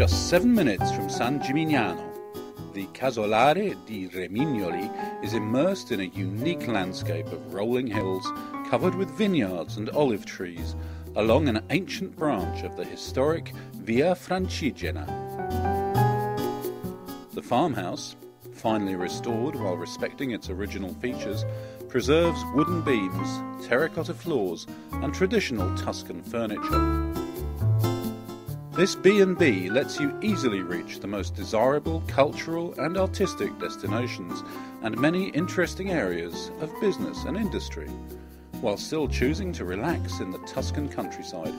Just seven minutes from San Gimignano, the Casolare di Remignoli is immersed in a unique landscape of rolling hills covered with vineyards and olive trees along an ancient branch of the historic Via Francigena. The farmhouse, finely restored while respecting its original features, preserves wooden beams, terracotta floors, and traditional Tuscan furniture. This B&B lets you easily reach the most desirable cultural and artistic destinations and many interesting areas of business and industry, while still choosing to relax in the Tuscan countryside.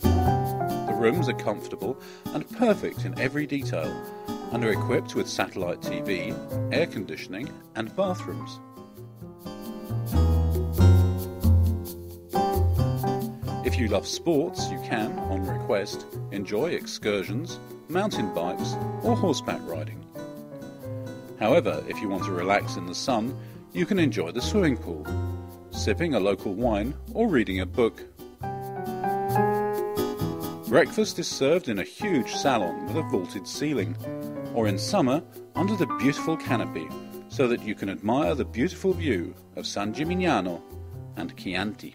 The rooms are comfortable and perfect in every detail, and are equipped with satellite TV, air conditioning, and bathrooms. If you love sports, you can, on request, enjoy excursions, mountain bikes, or horseback riding. However, if you want to relax in the sun, you can enjoy the swimming pool, sipping a local wine, or reading a book. Breakfast is served in a huge salon with a vaulted ceiling, or in summer under the beautiful canopy, so that you can admire the beautiful view of San Gimignano and Chianti.